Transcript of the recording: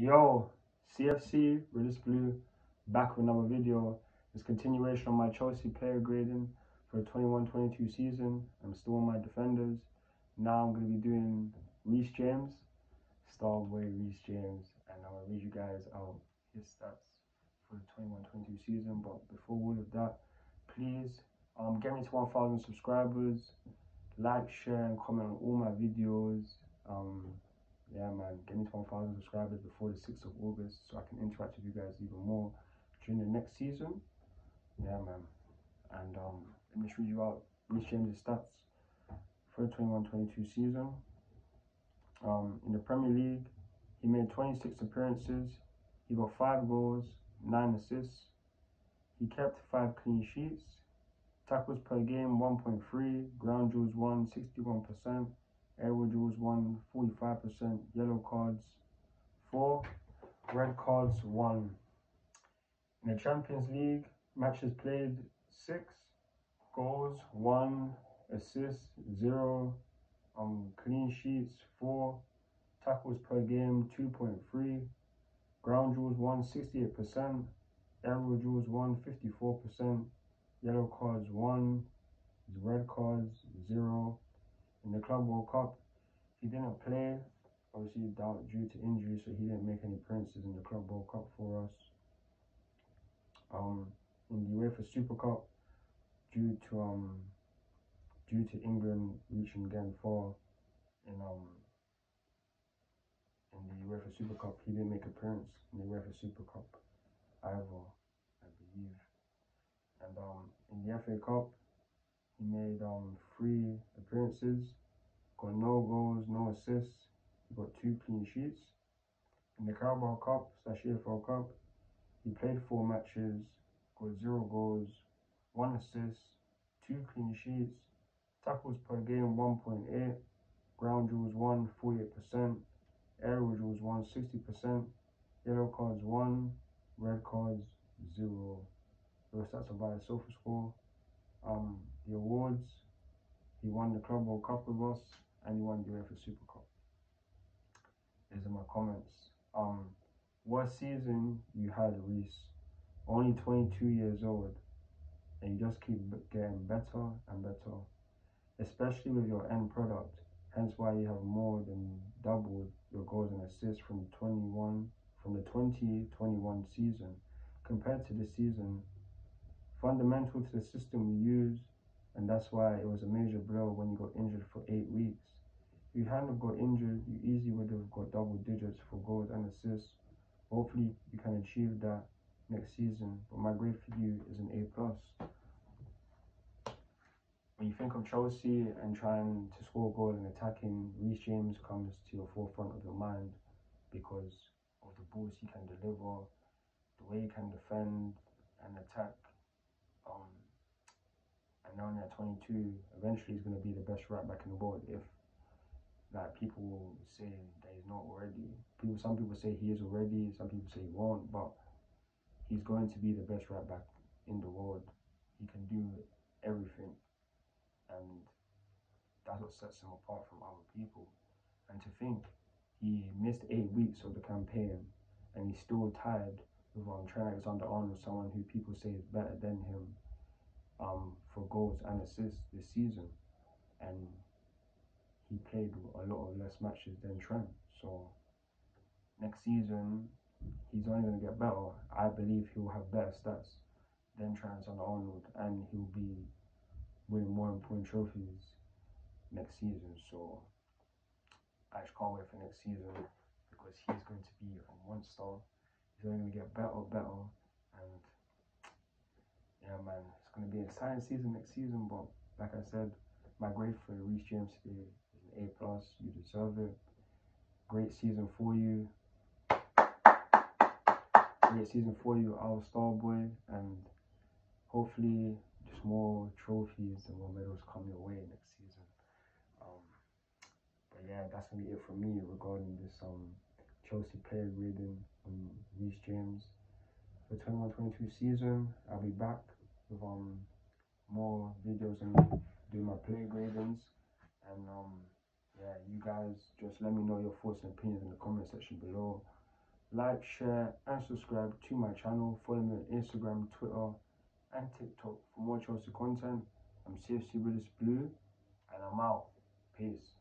Yo, CFC, Realist Blue, back with another video. It's continuation of my Chelsea player grading for the 21-22 season. I'm still on my defenders. Now I'm going to be doing Reece James, Starboy Reece James, and I'm going to read you guys out his stats for the 21-22 season. But before all of that, please um, get me to 1,000 subscribers, like, share, and comment on all my videos. Um, yeah man get me to 1000 subscribers before the 6th of august so i can interact with you guys even more during the next season. Yeah man and um let me read you out Reece James' stats for the 21-22 season. Um in the premier league he made 26 appearances he got five goals nine assists he kept five clean sheets tackles per game 1.3 ground duels 1 61 Aerial duels won 45%, yellow cards 4, red cards 1. In the Champions League, matches played 6, goals 1, assists 0, um, clean sheets 4, tackles per game 2.3, ground duels 1 68%, aerial duels 1 54%, yellow cards 1, red cards 0 in the Club World Cup. He didn't play, obviously due to injury, so he didn't make any appearances in the Club World Cup for us. Um, in the UEFA Super Cup, due to um, due to England reaching again far in um in the UEFA Super Cup, he didn't make appearance in the UEFA Super Cup either, I believe. And um, in the FA Cup, he made um three appearances, got no goals, no assists, he got two clean sheets. In the Carabao Cup slash EFL Cup, he played four matches, got zero goals, one assist, two clean sheets, tackles per game 1.8, ground duels 1 48%, aerial duels 1 60%, yellow cards 1, red cards 0. Those stats are by a sofa score. Um, the awards. He won the Club World Cup with us and he won the UEFA Super Cup. These are my comments. Um, what season you had Reece? Only 22 years old, and you just keep getting better and better, especially with your end product. Hence why you have more than doubled your goals and assists from 21 from the 2021 season compared to the season. Fundamental to the system we use and that's why it was a major blow when you got injured for eight weeks. If you hadn't got injured, you easily would have got double digits for goals and assists. Hopefully, you can achieve that next season. But my grade for you is an A plus. When you think of Chelsea and trying to score a goal and attacking, Reece James comes to your forefront of your mind because of the balls he can deliver, the way he can defend and attack. Um, and now at 22, eventually he's going to be the best right back in the world. If like people say that he's not already, people some people say he is already, some people say he won't, but he's going to be the best right back in the world. He can do everything, and that's what sets him apart from other people. And to think he missed eight weeks of the campaign, and he's still tied with um, Trent Alexander-Arnold, someone who people say is better than him um, for goals and assists this season, and he played a lot of less matches than Trent. So next season, he's only going to get better. I believe he will have better stats than Trent and Arnold, and he'll be winning more important trophies next season. So I just can't wait for next season because he's going to be a monster. He's only going to get better, better, and yeah, man, it's going to be an exciting season next season. But like I said, my grade for Reece James today is an A plus. You deserve it. Great season for you. Great season for you, our star boy, and hopefully just more trophies and more medals come your way next season. Um, but yeah, that's gonna be it for me regarding this um Chelsea player grading on Reece James for 21-22 season. I'll be back um more videos and do my play gradings. And um yeah you guys just let me know your thoughts and opinions in the comment section below. Like share and subscribe to my channel. Follow me on instagram twitter and tiktok for more choice content. I'm cfc realist blue and i'm out. Peace.